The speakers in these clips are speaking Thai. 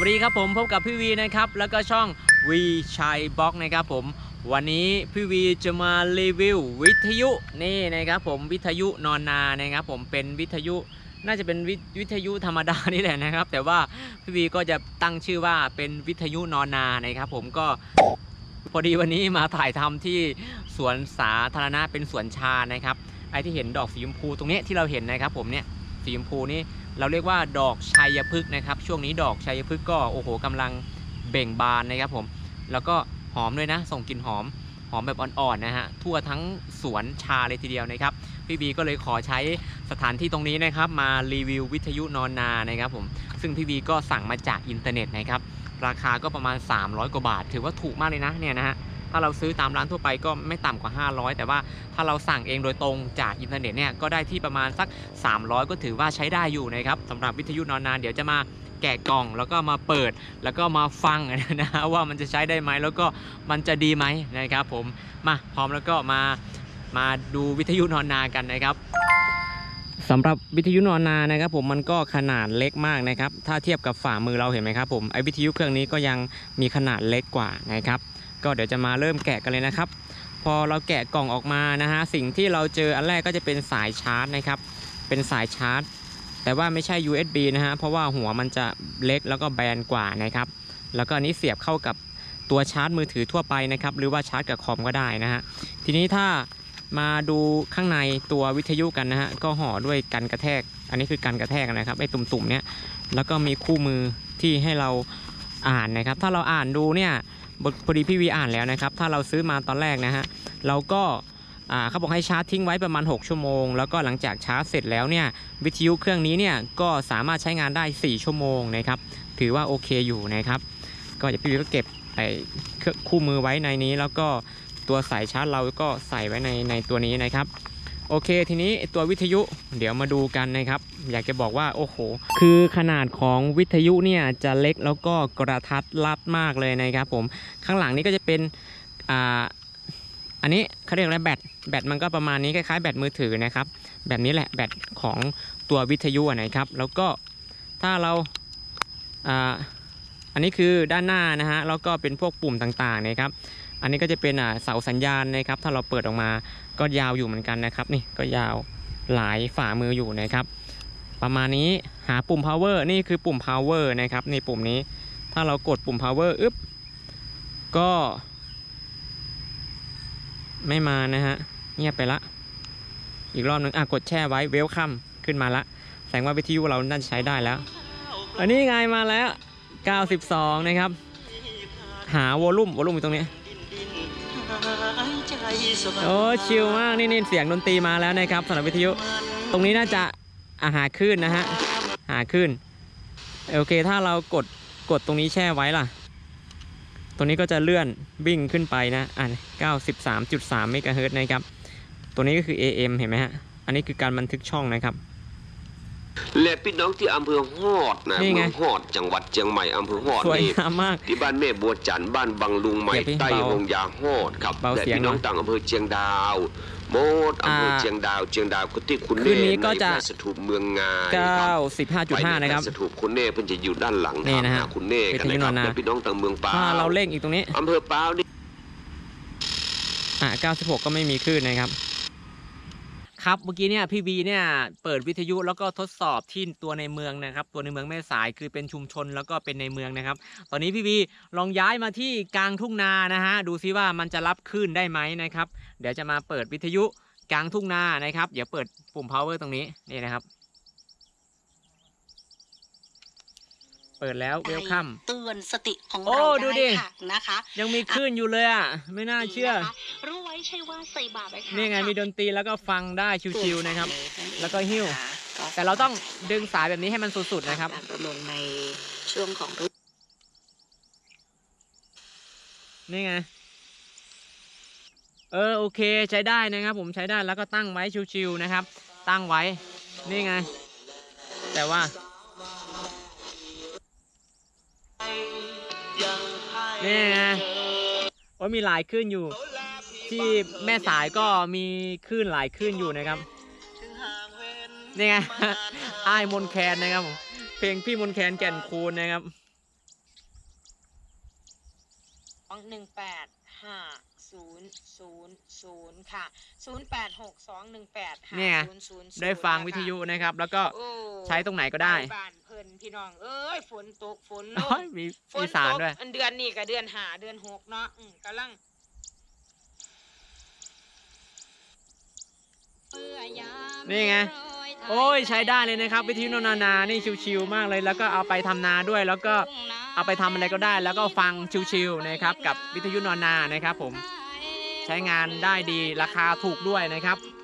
วัสดีครับผมพบกับพี่วีนะครับแล้วก็ช่องวีชัยบล็อกนะครับผมวันนี้พี่วีจะมารีวิววิทยุนี่นะครับผมวิทยุนอนนานะครับผมเป็นวิทยุน่าจะเป็นวิวิทยุธรรมดานี่แหละนะครับ แต่ว่าพี่วีก็จะตั้งชื่อว่าเป็นวิทยุนอนนานะครับผมก็พอดีวันนี้มาถ่ายทำที่สวนสาธารณะเป็นสวนชานะครับไอที่เห็นดอกสีชมพูตรงนี้ที่เราเห็นนะครับผมเนี่ย สีชมพูนี่เราเรียกว่าดอกชัยพฤกษ์นะครับ ช่วงนี้ดอกชัยพฤกษ์ก็โอ้โหกำลังเบ่งบานนะครับผม แล้วก็หอมด้วยนะ ส่งกลิ่นหอม หอมแบบอ่อนๆนะฮะ ทั่วทั้งสวนชาเลยทีเดียวนะครับ พี่บีก็เลยขอใช้สถานที่ตรงนี้นะครับ มารีวิววิทยุนอนนานะครับผม ซึ่งพี่บีก็สั่งมาจากอินเทอร์เน็ตนะครับ ราคาก็ประมาณ 300 กว่าบาท ถือว่าถูกมากเลยนะเนี่ยนะฮะ ถ้าเราซื้อตามร้านทั่วไปก็ไม่ต่ำกว่า 500 แต่ว่าถ้าเราสั่งเองโดยตรงจากอินเทอร์เน็ตเนี่ยก็ได้ที่ประมาณสัก 300 ก็ถือว่าใช้ได้อยู่นะครับสำหรับวิทยุนอนนานเดี๋ยวจะมาแกะกล่องแล้วก็มาเปิดแล้วก็มาฟังนะว่ามันจะใช้ได้ไหมแล้วก็มันจะดีไหมนะครับผมมาพร้อมแล้วก็มามาดูวิทยุนอนนากันนะครับสำหรับวิทยุนอนนานะครับผมมันก็ขนาดเล็กมากนะครับถ้าเทียบกับฝ่ามือเราเห็นไหมครับผมไอ้วิทยุเครื่องนี้ก็ยังมีขนาดเล็กกว่านะครับ ก็เดี๋ยวจะมาเริ่มแกะกันเลยนะครับ พอเราแกะกล่องออกมานะฮะสิ่งที่เราเจออันแรกก็จะเป็นสายชาร์จนะครับ เป็นสายชาร์จ แต่ว่าไม่ใช่ USB นะฮะเพราะว่าหัวมันจะเล็กแล้วก็แบนกว่านะครับ แล้วก็อันนี้เสียบเข้ากับตัวชาร์จมือถือทั่วไปนะครับ หรือว่าชาร์จกับคอมก็ได้นะฮะทีนี้ถ้ามาดูข้างในตัววิทยุกันนะฮะก็ห่อด้วยกันกระแทก อันนี้คือกันกระแทกนะครับไอ้ตุ่มๆเนี้ยแล้วก็มีคู่มือที่ให้เราอ่านนะครับ ถ้าเราอ่านดูเนี่ย พอดีพี่วีอ่านแล้วนะครับ ถ้าเราซื้อมาตอนแรกนะฮะเราก็อาเขาบอกให้ชาร์จทิ้งไว้ประมาณ 6 ชั่วโมง แล้วก็หลังจากชาร์จเสร็จแล้วเนี่ยวิทยุเครื่องนี้เนี่ยก็สามารถใช้งานได้ 4 ชั่วโมงนะครับถือว่าโอเคอยู่นะครับ ก็เดี๋ยวพี่วีก็เก็บไอ้เครื่องคู่มือไว้ในนี้ แล้วก็ตัวสายชาร์จเราก็ใส่ไว้ในในตัวนี้นะครับ โอเคทีนี้ตัววิทยุเดี๋ยวมาดูกันนะครับ อยากจะบอกว่าโอ้โห คือขนาดของวิทยุเนี่ยจะเล็กแล้วก็กระทัดรัดมากเลยนะครับผมข้างหลังนี้ก็จะเป็นอ่าอันนี้เขาเรียกอะไรแบตแบตมันก็ประมาณนี้คล้ายๆแบตมือถือนะครับแบบนี้แหละแบตของตัววิทยุนะครับ แล้วก็ถ้าเราอ่าอันนี้คือด้านหน้านะฮะแล้วก็เป็นพวกปุ่มต่างๆนะครับอันนี้ก็จะเป็นอ่าเสาสัญญาณนะครับ ถ้าเราเปิดออกมาก็ยาวอยู่เหมือนกันนะครับ นี่ก็ยาวหลายฝ่ามืออยู่นะครับ ประมาณนี้หาปุ่ม power นี่คือปุ่ม power นะครับในปุ่มนี้ ถ้าเรากดปุ่ม power อึ๊บก็ ไม่มานะฮะเงียบไปละ อีกรอบหนึงอะกดแช่ไว้ welcome ขึ้นมาละ แสดงว่าวิทยุเราน่าจะใช้ได้แล้ว อันนี้ไงมาแล้ว 92 นะครับ หาวอลลุ่มวอลลุ่มอยู่ตรงนี้โอ้ชิลมากนี่นี่เสียงดนตรีมาแล้วนะครับสำหรับวิทยุ ตรงนี้น่าจะ อาหาขึ้นนะฮะ หาขึ้น โอเค ถ้าเรากดกดตรงนี้แช่ไว้ล่ะ ตัวนี้ก็จะเลื่อนวิ่งขึ้นไปนะ อะ93.3เมกะเฮิรตซ์นะครับ ตัวนี้ก็คือ AM เห็นไหมฮะ อันนี้คือการบันทึกช่องนะครับและพี่น้องที่อำเภอฮอดนะนี่ไงเมืองฮอดจังหวัดเชียงใหม่อำเภอฮอดสวยนี่งามมากที่บ้านแม่บัวจันทร์บ้านบางลุงใหม่เดี๋ยวพี่ใต้เบาโรงยาฮอดครับเบาและเสียงพี่น้องหน่อยต่างอำเภอเชียงดาว โมดอำเภออ่าเชียงดาวเชียงดาวก็ที่คุณคืนนี้เน่ก็จะในพระสถูปเมืองงายครับ95.5นะครับไปใพสถูปคุณเน่เพิ่นจะอยู่ด้านหลังนี่นะฮะทางหาคุณเน่กันวิทยุนะครับนอนนาและพี่น้องต่างเมืองปาถ้าเราเร่งอีกตรงนี้อำเภอปาวนี่อะ96ก็ไม่มีคลื่นนะครับ ครับเมื่อกี้เนี่ยพี่บีเนี่ยเปิดวิทยุแล้วก็ทดสอบที่ตัวในเมืองนะครับ ตัวในเมืองแม่สายคือเป็นชุมชนแล้วก็เป็นในเมืองนะครับ ตอนนี้พี่บีลองย้ายมาที่กลางทุ่งนานะฮะดูซิว่ามันจะรับคลื่นได้ไหมนะครับ เดี๋ยวจะมาเปิดวิทยุกลางทุ่งนานะครับ เดี๋ยวเปิดปุ่ม power ตรงนี้นี่นะครับ เปิดแล้วเวลคัมเตือนสติของโอ้เราดูดิได้ค่ะนะคะ ยังมีคลื่นอยู่เลยอะไม่น่าเชื่อนะคะรู้ ไว้ใช่ว่าใส่บาตรไว้ค่ะนี่ไงมีดนตรีแล้วก็ฟังได้ชิวๆนะครับ แล้วก็หิ้วก็แต่เราต้องดึงสายแบบนี้ให้มันสุดๆนะครับการรณรงค์ในช่วงของฤดูนี่ไง เออโอเคใช้ได้นะครับ ผมใช้ได้แล้วก็ตั้งไว้ชิวๆนะครับ ตั้งไว้ นี่ไง แต่ว่านี่ไงว่ามีหลายคลื่นอยู่ ที่แม่สายก็มีคลื่นหลายคลื่นอยู่นะครับนี่ไงอ้ายมนแคนนะครับผมเพลงพี่มนแคนแก่นคูณนะครับหนึ่งแปดห้าศูนย์ศูนย์ศูนย์ค่ะศูนย์แปดหกสองหนึ่งแปดห้าเนี่ยศูนย์ศูนย์ได้ฟังวิทยุนะครับ แล้วก็โอ้ใช้ตรงไหนก็ได้ปบ้านเพิ่นพี่น้อง เอ้ย ฝนตก ฝนลโอ้ยงมีฝอีนสานตกด้วยอันเดือนนี้กับเดือนหาเดือนหกเนาะอืมกำลัง นี่ไง โอ้ยใช้ได้เลยนะครับ วิทยุโนนานา นี่ชิวๆมากเลย แล้วก็เอาไปทำนาด้วย แล้วก็เอาไปทำอะไรก็ได้ แล้วก็ฟังชิวๆนะครับ กับวิทยุนอนนานะครับ ผม ใช้งานได้ดี ราคาถูกด้วยนะครับบ้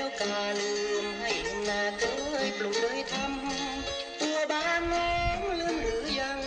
แล้วกาลืมให้นาเคยปลูกเลยทำตัวบ้านงงลืมหรือยัง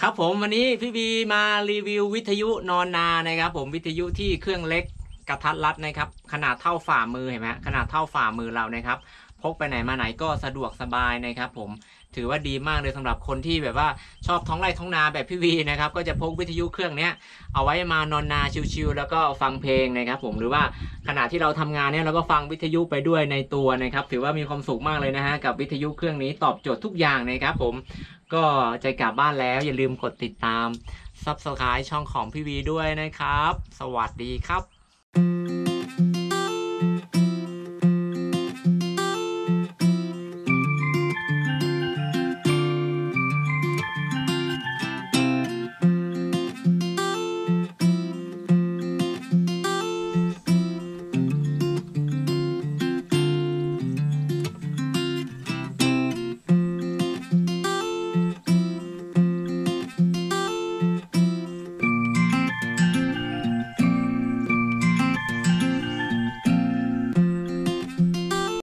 ครับผมวันนี้พี่บีมารีวิววิทยุนอนนานะครับผมวิทยุที่เครื่องเล็กกระทัดรัดนะครับ ขนาดเท่าฝ่ามือเห็นไหมขนาดเท่าฝ่ามือเรานะครับ พกไปไหนมาไหนก็สะดวกสบายนะครับผม ถือว่าดีมากเลยสำหรับคนที่แบบว่าชอบท้องไร่ท้องนาแบบพี่วีนะครับก็จะพกวิทยุเครื่องเนี้ยเอาไว้มานอนนาชิวๆแล้วก็ฟังเพลงนะครับผมหรือว่าขณะที่เราทำงานเนี่ยเราก็ฟังวิทยุไปด้วยในตัวนะครับถือว่ามีความสุขมากเลยนะฮะกับวิทยุเครื่องนี้ตอบโจทย์ทุกอย่างนะครับผมก็ใจกลับบ้านแล้วอย่าลืมกดติดตาม Subscribe ช่องของพี่วีด้วยนะครับ สวัสดีครับ